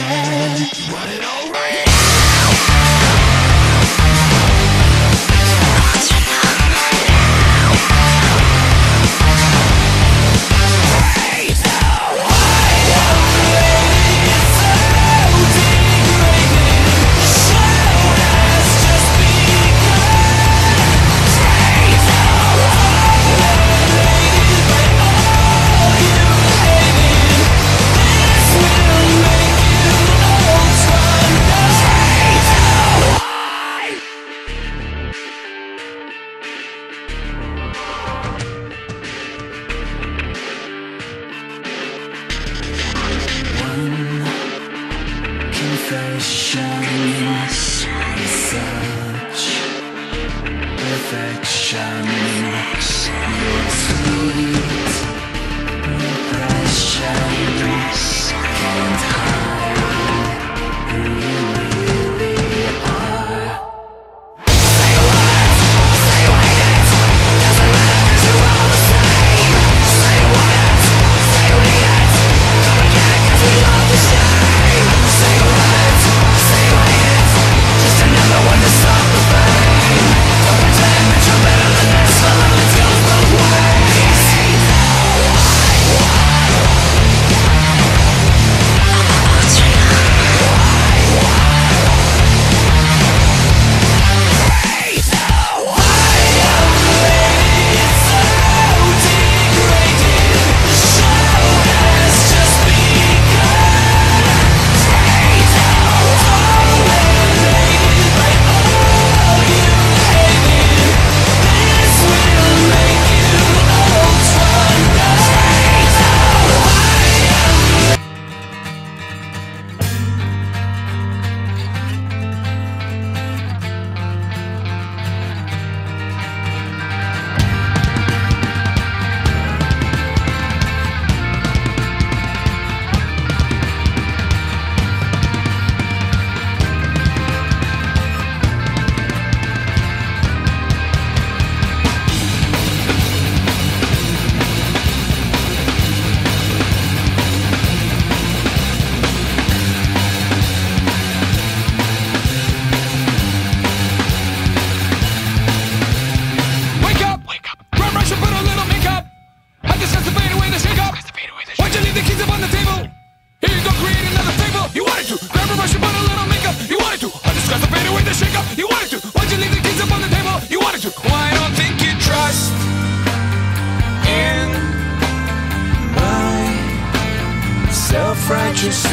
said. What it all just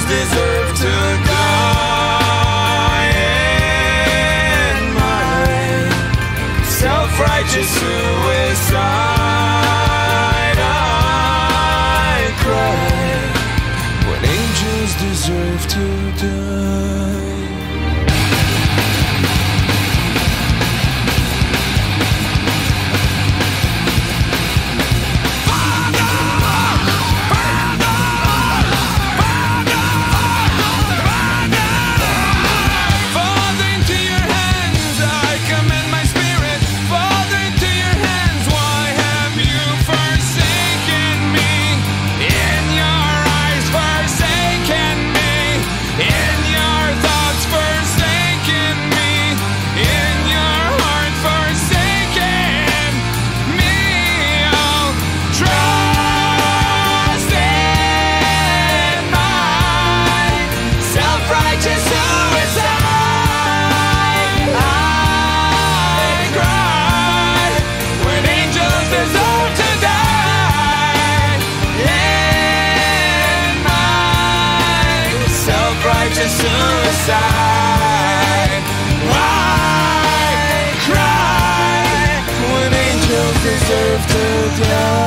angels deserve to die. And my self-righteous suicide, I cry when angels deserve to die. Side. Why cry when angels deserve to die?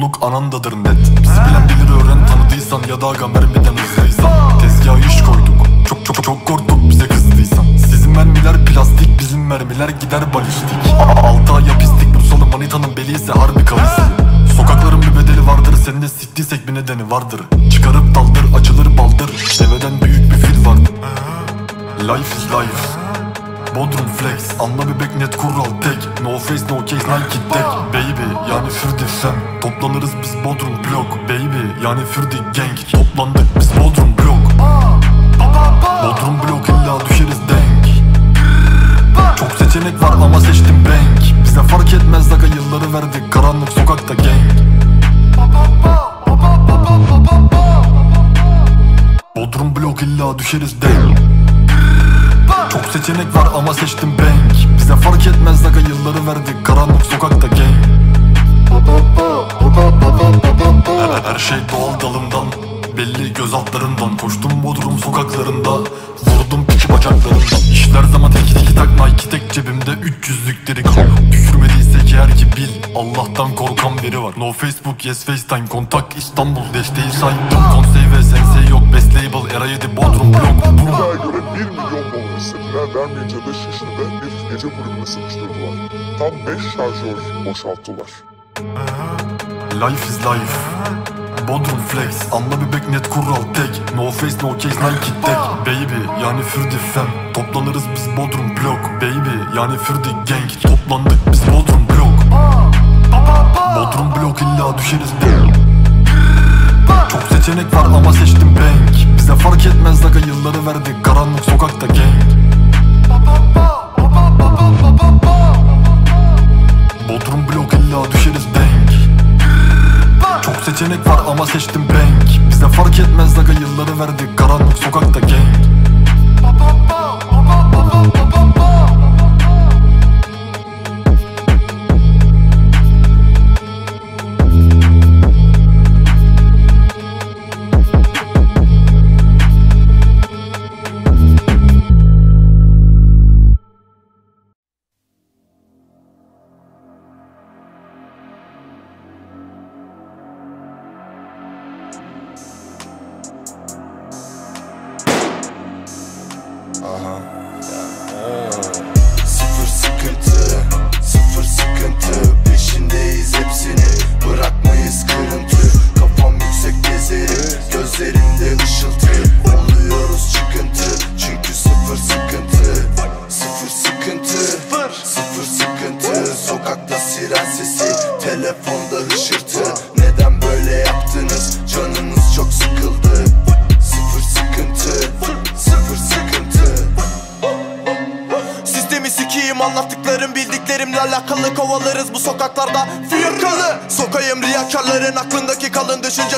Orospuluk anandadır net. Bizi bilen bilir öğren tanıdıysan Ya da aga mermiden hızlıysan. Tezgaha iş koyduk. Çok çok çok korktuk bize kızdıysan. Sizin mermiler plastik Bizim mermiler gider balistik. Altı aya pislik Bursalı manitanın beli ise harbi kavisi Sokakların bir bedeli vardır Senin de siktiysek bir nedeni vardır. Çıkarıp daldır açılır baldır. Deveden büyük bir fil vardır. Life is life. Bodrum flex. Anla bebek net kural tek. No face no case Nike tek. Baby yani Fürdi fem yani Fürdi gang Toplandık biz Bodrum blok. Bodrum blok illa düşeriz denk. Çok seçenek var ama seçtim bank. Bize fark etmez aga yılları verdik. Karanlık sokakta gang Bodrum blok illa düşeriz denk. Çok seçenek var ama seçtim bank. Bize fark etmez aga yılları verdik. Karanlık sokakta gang şey doğal dalından Belli göz altlarından Koştum Bodrum sokaklarında. Vurdum piçi bacaklarından İşler zaman tek iki tak Nike tek cebimde 300'lükleri kal. Düşürmediysek eğer ki bil. Allah'tan korkan biri var. No Facebook yes FaceTime Kontak İstanbul Desteği saydım. Konsey ve sensei yok Best label Era 7 Bodrum blok. İddiaya göre 1 milyon dolar istediler. Vermeyince de Şişli'de bir gece kulübüne sıkıştırdılar. Tam 5 şarjör boşalttılar. Life is life Bodrum flex Anla bebek net kural tek. No face no case Nike tek. Baby yani Fürdi fem. Toplanırız biz Bodrum blok Baby yani Fürdi gang. Toplandık biz Bodrum blok. Bodrum blok illa düşeriz denk Çok seçenek var ama seçtim bank. Bize fark etmez aga yılları verdik Karanlık sokakta gang seçtim bank Bize fark etmez aga yılları verdik Karanlık sokakta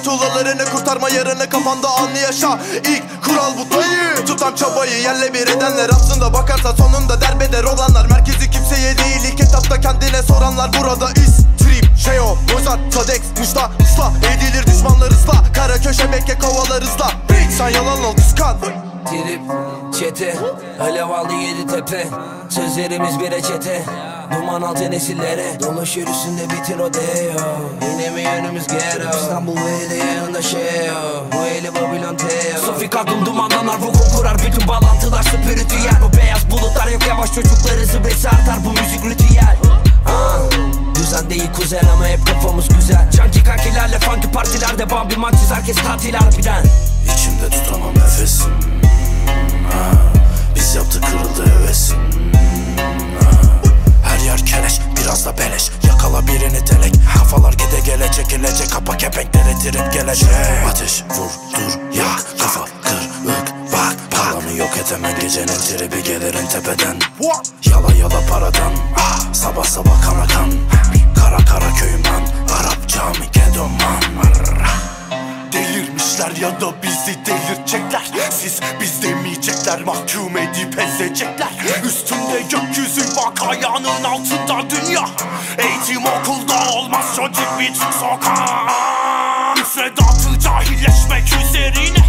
düşünce tuğlalarını kurtarma yarını kafanda anlı yaşa. İlk kural bu dayı. Tutan çabayı yerle bir edenler. Aslında bakarsa sonunda derbeder olanlar. Merkezi kimseye değil ilk etapta kendine soranlar. Burada is Trip, Şeo, Mozart, Tadex, Musta, ısla Edilir düşmanlar ısla. Kara köşe bekke kovalar ısla Sen yalan ol kıskan Trip, çete, alev aldı yedi tepe. Sözlerimiz bir reçete. Duman altı nesillere. Dolaşır üstünde bitir o deo Yine mi yönümüz ghetto İstanbul ve de yanında şey o Bu eli Babylon Teo. Sofik aklım dumandan arvoko kurar. Bütün bağlantılar spiritüel. Bu beyaz bulutlar yok. Yavaş çocukları zıbresi artar. Bu müzik ritüel. Ah, Düzen değil kuzen ama hep kafamız güzel. Canki kankilerle funky partilerde Bambi maçız herkes tatil harbiden İçimde tutamam nefesim Biz yaptık kırıldı hevesim ha. Her yer keleş biraz da beleş. Yakala birini telek. Kafalar gide gele çekilecek. Kapa kepenkleri trip gelecek. Ateş vur dur yak. Kafa kır ık bak. Palanı yok Gecenin tribi gelirin tepeden. Yala yala paradan. Sabah sabah kana kan. Kara kara köyman Arap cami kedoman Delirmişler ya da bizi delirtecekler. Siz biz demeyecekler mahkum edip ezecekler. Üstünde gökyüzü bak ayağının altında dünya. Eğitim okulda olmaz çocuk bir çık sokağa Müfredatı cahilleşmek üzerine.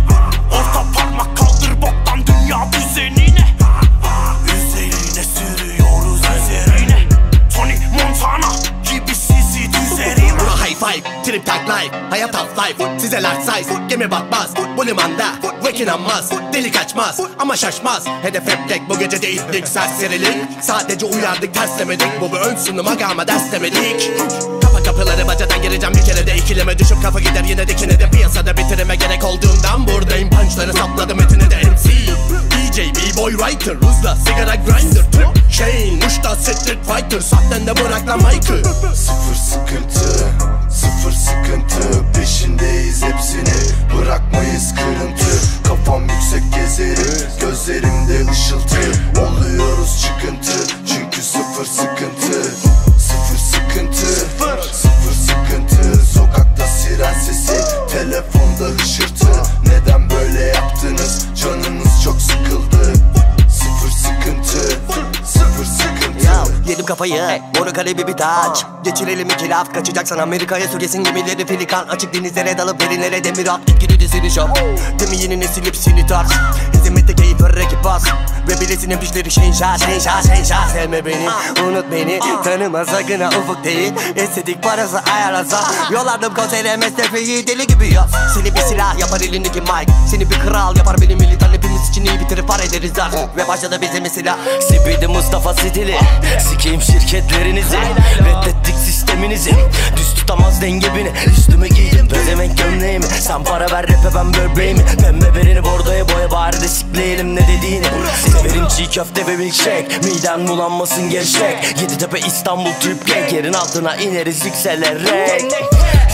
Orta parmak kaldır boktan dünya düzenine. Üzerine sürüyoruz üzerine. Tony Montana trip tag life Hayat half life, size large size Gemi batmaz, bu limanda Vek inanmaz, deli kaçmaz Ama şaşmaz, hedef hep tek Bu gece de itlik, serserilik. Sadece uyardık, terslemedik. Bu bir ön sunum agama derslemedik. Kapa kapıları bacadan gireceğim bir kere de ikileme. Düşüp kafa gider yine dikine de piyasada bitirime gerek olduğundan buradayım. Punchları sapladım etine de MC DJ, B-boy, writer, hızla sigara grinder Trip, chain, muşta, street fighter Sahten de bırak lan mic'ı Sıfır sıkıntı Sıfır sıkıntı Peşindeyiz hepsini. Bırakmayız kırıntı Kafam yüksek gezerim. Gözlerimde ışıltı kafayı. Boru garibi bir taç. Geçirelim iki laf Kaçacaksan Amerika'ya sürgesin gemileri Pelikan açık denizlere dalıp derinlere demir at. Etkili dizini şap Demi yeni nesil hepsini tarz Hizmette keyif ver rakip bas. Ve bilesinin pişleri şenşa şenşa şenşa Sevme beni unut beni. Tanıma sakın ha ufuk değil. Estetik parası ayarlasa Yollardım konsere mesleği deli gibi yaz. Seni bir silah yapar elindeki mic. Seni bir kral yapar benim militan İçin iyi bitirip par ederiz artık. Ve başladı bizim silah. Sipidi Mustafa stili. Sikeyim şirketlerinizi. Reddettik sisteminizi. Düz tutamaz denge beni. Üstüme giydim pezevenk gömleğimi. Sen para ver rap'e ben böbreğimi. Pembe berini bordoya boya bari de sikleyelim ne dediğini. Severim çiğ köfte ve milkshake. Miden bulanmasın gevşek. Yeditepe İstanbul gang Yerin altına ineriz yükselerek.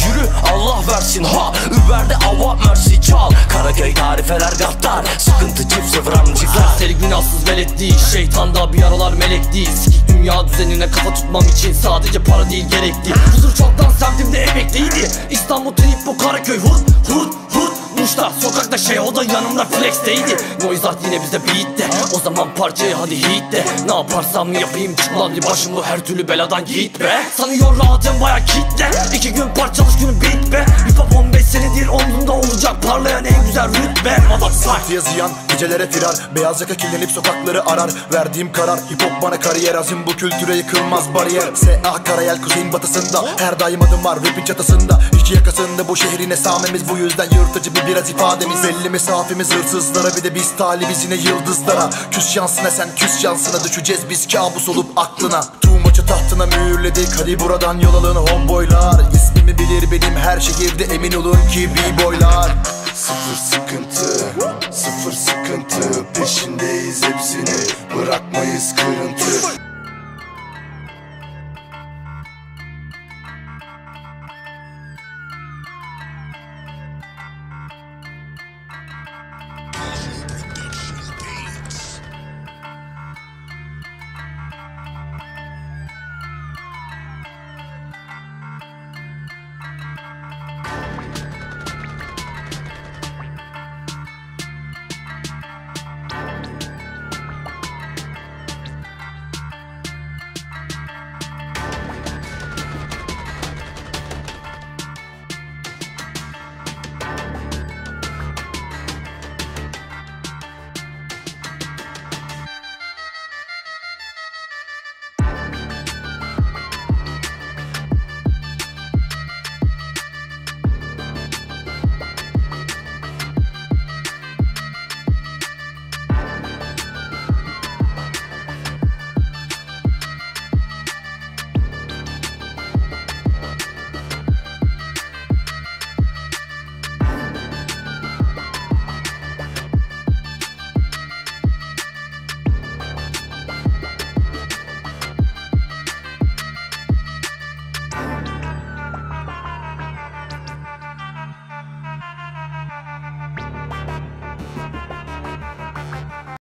Yürü Allah versin. Ha Uber'de ava mersi çal. Karaköy tarifeler gattar. Sıkıntı çift sıfır amcıklar Seri günahsız velet değil Şeytan da bir aralar melek değil. Sikik dünya düzenine kafa tutmam için Sadece para değil gerekli Huzur çoktan semtimde emekliydi. İstanbul trip bu Karaköy hut hut hut Muş'ta sokakta şey o da yanımda flexteydi. Noizart yine bize beat de. O zaman parçayı hadi hit de. Ne yaparsam yapayım çıkmam bir başım bu her türlü beladan git be. Sanıyor rahatım baya kitle. İki gün parçalış günü bit be. Hip hop 15 senedir omzumda olacak. Parlayan en güzel rütbe. Motherfucker yazıyan gecelere firar Beyaz yaka kirlenip sokakları arar. Verdiğim karar hip hop bana kariyer. Azim bu kültüre yıkılmaz bariyer. S.A. Karayel kuzeyin batısında Her daim adım var rapin çatısında. İki yakasında bu şehrin esamemiz. Bu yüzden yırtıcı bir biraz ifademiz. Belli mesafemiz hırsızlara Bir de biz talibiz yine yıldızlara. Küs şansına sen küs şansına Düşeceğiz biz kabus olup aklına. Tuğ maçı tahtına mühürledik Hadi buradan yol alın homeboylar İsmimi bilir benim her şehirde Emin olun ki b-boylar. Sıfır sıkıntı, sıfır sıkıntı. Peşindeyiz hepsini. Bırakmayız kırıntı